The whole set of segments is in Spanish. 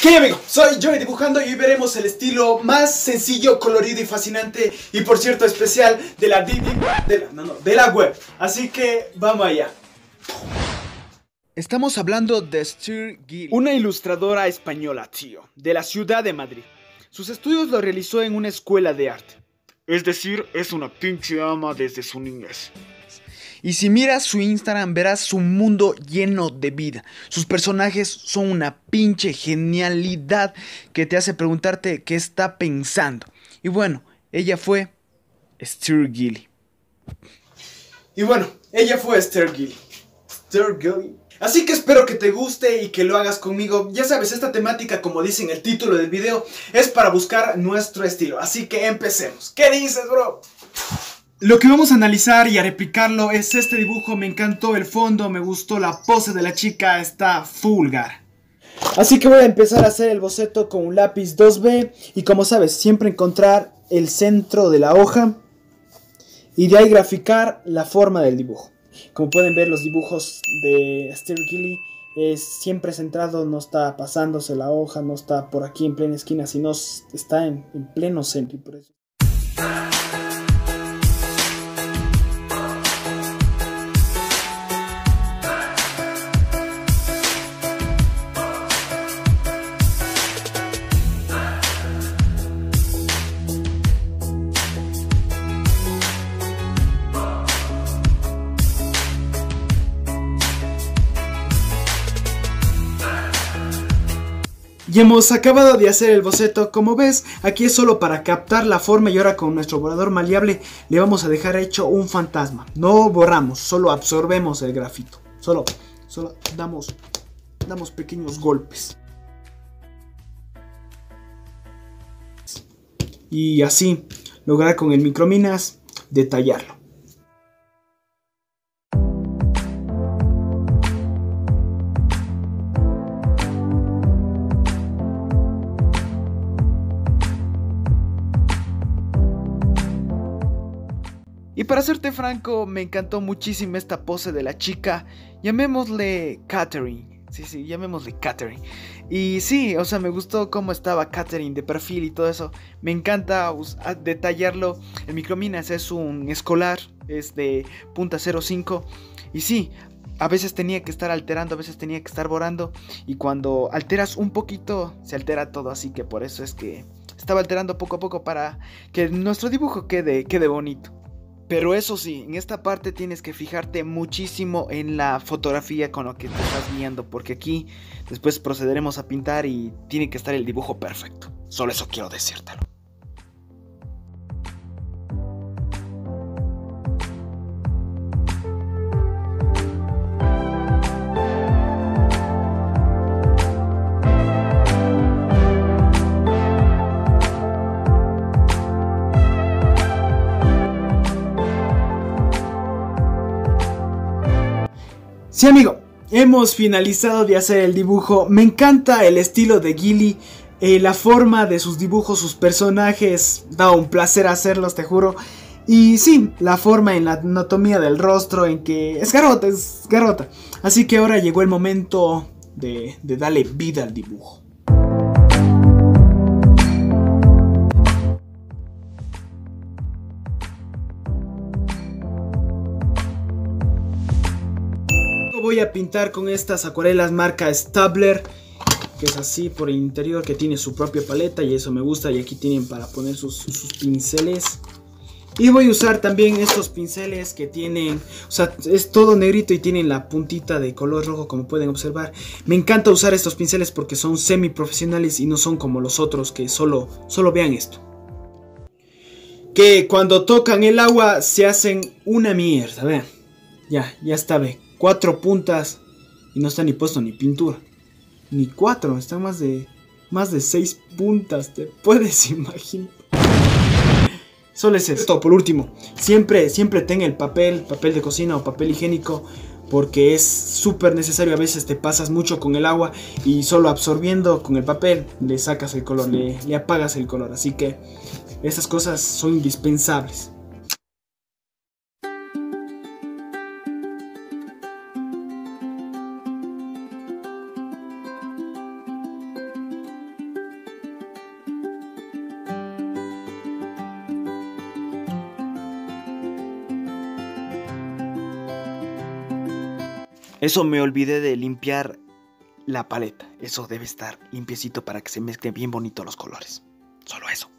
¿Qué amigo? Soy Joey dibujando y hoy veremos el estilo más sencillo, colorido y fascinante y por cierto especial de la, de la, no, no, de la web. Así que vamos allá. Estamos hablando de Esther Gil, una ilustradora española, tío, de la ciudad de Madrid. Sus estudios los realizó en una escuela de arte. Es decir, es una pinche ama desde su niñez. Y si miras su Instagram verás su mundo lleno de vida. Sus personajes son una pinche genialidad que te hace preguntarte qué está pensando. Y bueno, ella fue Esther Gilly. Y bueno, ella fue Esther Gilly. Esther Gilly. Así que espero que te guste y que lo hagas conmigo. Ya sabes, esta temática, como dice en el título del video, es para buscar nuestro estilo. Así que empecemos. ¿Qué dices, bro? Lo que vamos a analizar y a replicarlo es este dibujo, me encantó el fondo, me gustó la pose de la chica, está fulgar. Así que voy a empezar a hacer el boceto con un lápiz 2B y como sabes, siempre encontrar el centro de la hoja y de ahí graficar la forma del dibujo. Como pueden ver los dibujos de Esther Gilly es siempre centrado, no está pasándose la hoja, no está por aquí en plena esquina, sino está en, en pleno centro y por eso. Hemos acabado de hacer el boceto, como ves, aquí es solo para captar la forma y ahora con nuestro borrador maleable le vamos a dejar hecho un fantasma. No borramos, solo absorbemos el grafito. Solo, solo damos, damos pequeños golpes. Y así lograr con el microminas detallarlo. Y para serte franco, me encantó muchísimo esta pose de la chica. Llamémosle Catherine. Sí, sí, llamémosle Catherine. Y sí, o sea, me gustó cómo estaba Catherine de perfil y todo eso. Me encanta detallarlo. El Microminas es un escolar, es de punta 05. Y sí, a veces tenía que estar alterando, a veces tenía que estar borrando. Y cuando alteras un poquito, se altera todo. Así que por eso es que estaba alterando poco a poco para que nuestro dibujo quede, quede bonito. Pero eso sí, en esta parte tienes que fijarte muchísimo en la fotografía con lo que te estás guiando, porque aquí después procederemos a pintar y tiene que estar el dibujo perfecto. Solo eso quiero decírtelo. Sí, amigo, hemos finalizado de hacer el dibujo. Me encanta el estilo de Gilly, eh, la forma de sus dibujos, sus personajes. Da un placer hacerlos, te juro. Y sí, la forma en la anatomía del rostro, en que es garota, es garota. Así que ahora llegó el momento de, de darle vida al dibujo. Voy a pintar con estas acuarelas marca Stabler que es así por el interior que tiene su propia paleta y eso me gusta y aquí tienen para poner sus, pinceles y voy a usar también estos pinceles que tienen, o sea, es todo negrito y tienen la puntita de color rojo como pueden observar. Me encanta usar estos pinceles porque son semi profesionales y no son como los otros que solo, solo vean esto. Que cuando tocan el agua se hacen una mierda, vean. Ya, ya está, ve cuatro puntas y no está ni puesto ni pintura. Ni cuatro, están más de más de seis puntas, te puedes imaginar. Solo es esto, por último, siempre, siempre ten el papel, papel de cocina o papel higiénico, porque es súper necesario, a veces te pasas mucho con el agua y solo absorbiendo con el papel le sacas el color, le, le apagas el color, así que esas cosas son indispensables. Eso me olvidé de limpiar la paleta. Eso debe estar limpiecito para que se mezclen bien bonito los colores. Solo eso.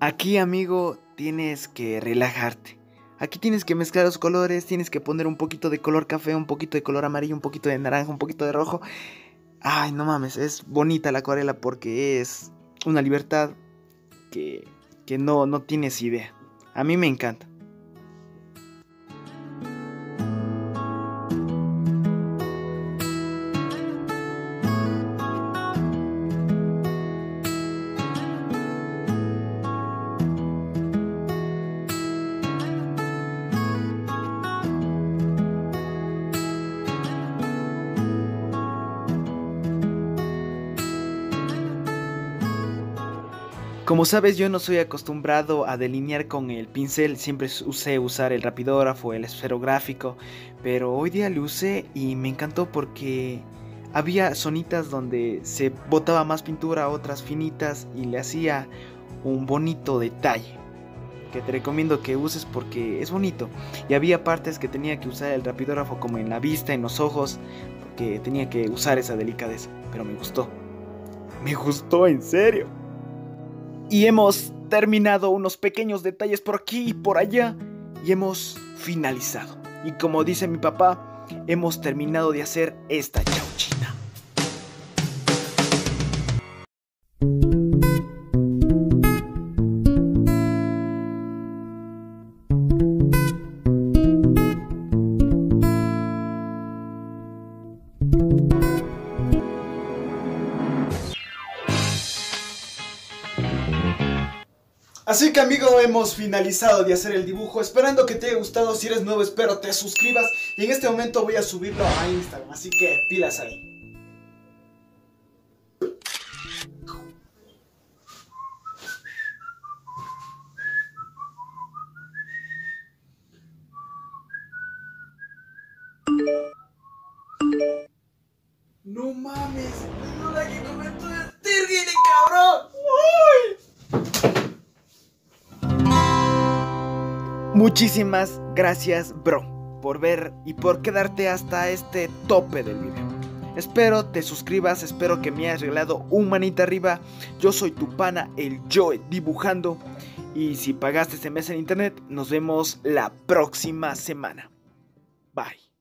Aquí, amigo, tienes que relajarte. Aquí tienes que mezclar los colores, tienes que poner un poquito de color café, un poquito de color amarillo, un poquito de naranja, un poquito de rojo. Ay, no mames, es bonita la acuarela porque es una libertad que, que no, no tienes idea. A mí me encanta. Como sabes, yo no soy acostumbrado a delinear con el pincel, siempre usé usar el rapidógrafo, el esferográfico, pero hoy día lo usé y me encantó porque había zonitas donde se botaba más pintura, otras finitas y le hacía un bonito detalle que te recomiendo que uses porque es bonito. Y había partes que tenía que usar el rapidógrafo como en la vista, en los ojos, porque tenía que usar esa delicadeza, pero me gustó. Me gustó en serio. Y hemos terminado unos pequeños detalles por aquí y por allá. Y hemos finalizado. Y como dice mi papá, hemos terminado de hacer esta chauchita. Así que amigo, hemos finalizado de hacer el dibujo, esperando que te haya gustado, si eres nuevo espero te suscribas. Y en este momento voy a subirlo a Instagram, así que pilas ahí. No mames, no la que comentó Muchísimas gracias, bro, por ver y por quedarte hasta este tope del video. Espero te suscribas, espero que me hayas regalado un manita arriba. Yo soy tu pana, el Joe dibujando. Y si pagaste este mes en internet, nos vemos la próxima semana. Bye.